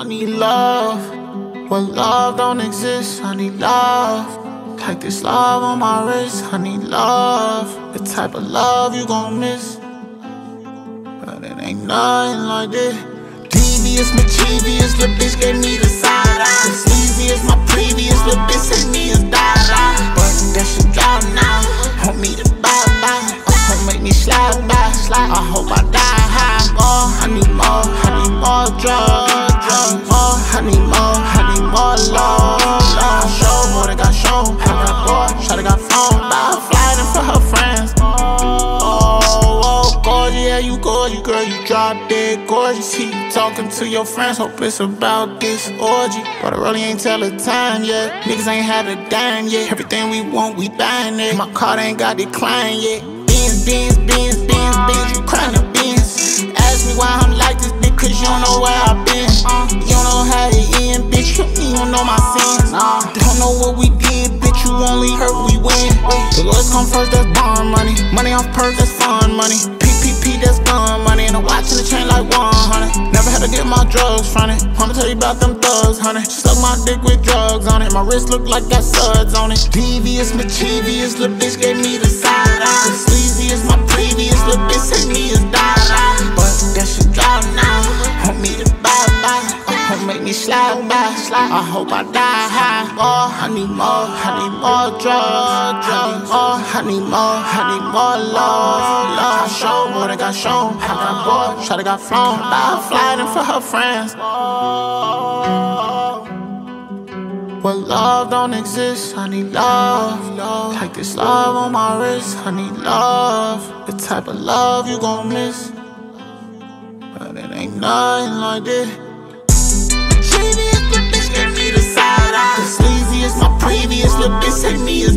need love. Well, love don't exist, I need love. Like this love on my wrist, I need love. The type of love you gon' miss. But it ain't nothing like this. Devious, mischievous, little bitch gave me the side eye. Easy as my previous, little bitch sent me a die. But that shit drop now. Want me to bye bye. Don't make me slide by. Slide. I hope I die high. More, I need more, I need more drugs. Shown. I got bored, shawty got phone. By flying for her friends. Oh, oh, gorgeous, yeah, you gorgeous, girl, you drop dead gorgeous. He talking to your friends, hope it's about this orgy. But I really ain't tell the time yet. Niggas ain't had a dime yet. Everything we want, we buying it. My card ain't got decline yet. Beans, beans, beans, beans, beans, you crying the beans. Ask me why I'm like this, bitch, cause you don't know where I've been. You don't know how to end, bitch, you don't know my sins. Don't know what we did, only hurt, we win. The lowest come first, that's bond money. Money off perks, that's fun money. PPP, that's gun money. And I'm watching the chain like 100. Never had to get my drugs from it. I'ma tell you about them thugs, honey. Stuck my dick with drugs on it. My wrist look like got suds on it. Devious, mischievous, little bitch gave me the side eye. Sleazy as my previous, little bitch sent me a die eye. But that shit drop now. Want me to bye bye. Don't make me slide by. I hope I die high. More, I need more, I need more drugs. I need more, I need more, I need more love. Love, show more I got shown. I got bored, shawty got flown. By flying for her friends. Well, love don't exist, I need love, love. Like this love on my wrist, I need love. The type of love you gon' miss. But it ain't nothing like this. Genius, the bitch gave me the side eye. Is my previous, Look, bitch sent me.